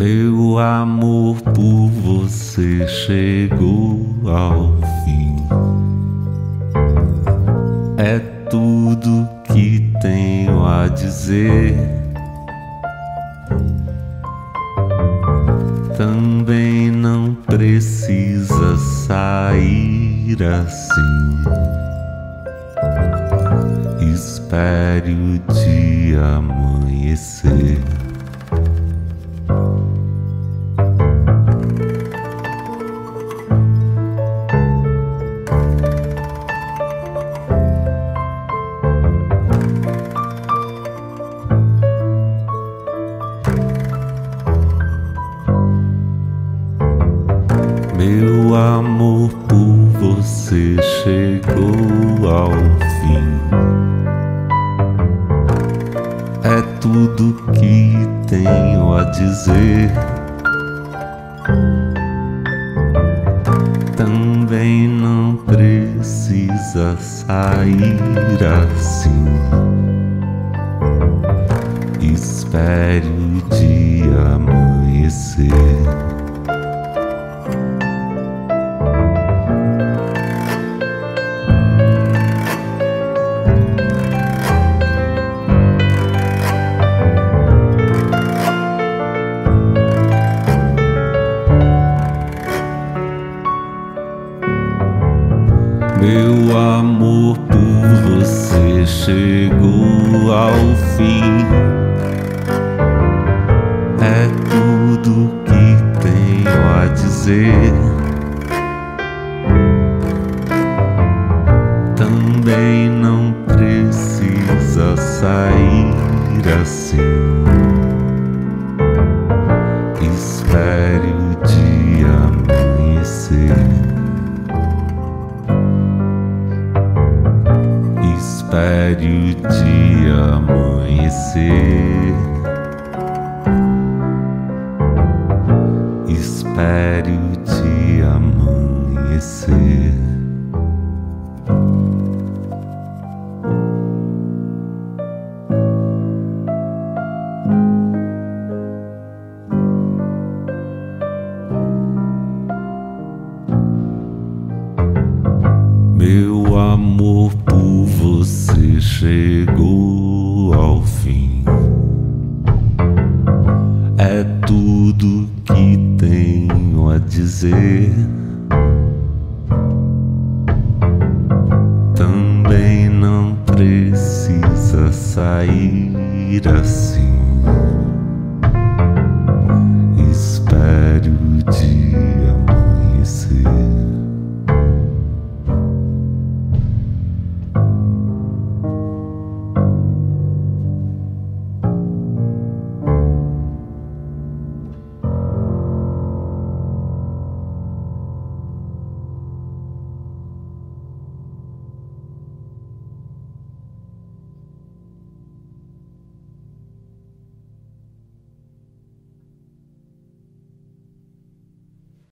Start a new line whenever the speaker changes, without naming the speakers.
Meu amor por você chegou ao fim. É tudo que tenho a dizer. Também não precisa sair assim. Espere o dia amanhecer. Amor por você chegou ao fim. É tudo que tenho a dizer. Também não precisa sair assim. Espere o dia amanhecer. Meu amor por você chegou ao fim. É tudo que tenho a dizer. Também não precisa sair assim. Espere Espere o dia amanhecer. Espere o dia amanhecer. Meu amor chegou ao fim. É tudo que tenho a dizer. Também não precisa sair.